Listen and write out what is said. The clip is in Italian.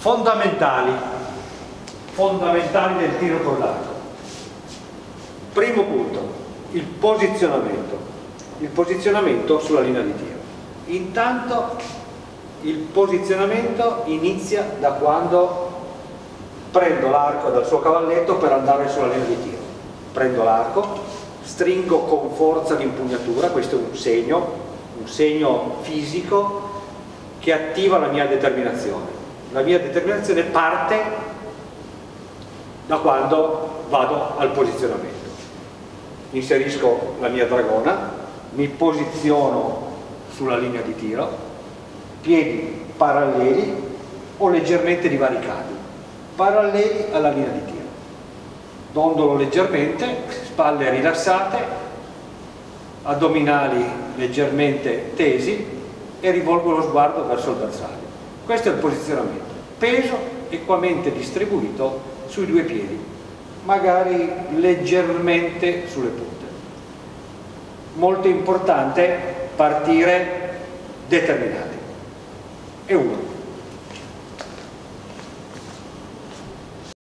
fondamentali fondamentali del tiro con l'arco. Primo punto il posizionamento il posizionamento sulla linea di tiro. Intanto il posizionamento inizia da quando prendo l'arco dal suo cavalletto per andare sulla linea di tiro. Prendo l'arco stringo con forza l'impugnatura questo è un segno un segno fisico che attiva la mia determinazione la mia determinazione parte da quando vado al posizionamento. Inserisco la mia dragona mi posiziono sulla linea di tiro piedi paralleli o leggermente divaricati paralleli alla linea di tiro. Dondolo leggermente spalle rilassate addominali leggermente tesi e rivolgo lo sguardo verso il bersaglio questo è il posizionamento. Peso equamente distribuito sui due piedi magari leggermente sulle punte. Molto importante partire determinati. E uno